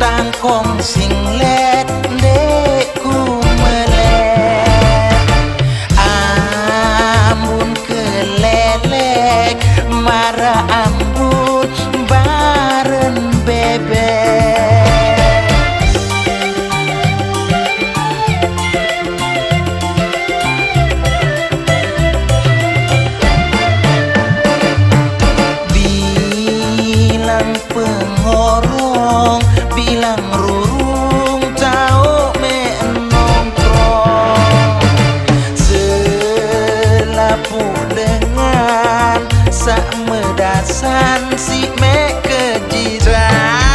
tangkong sing let deku melek. Ambun kelelek mara am medasan si me kejira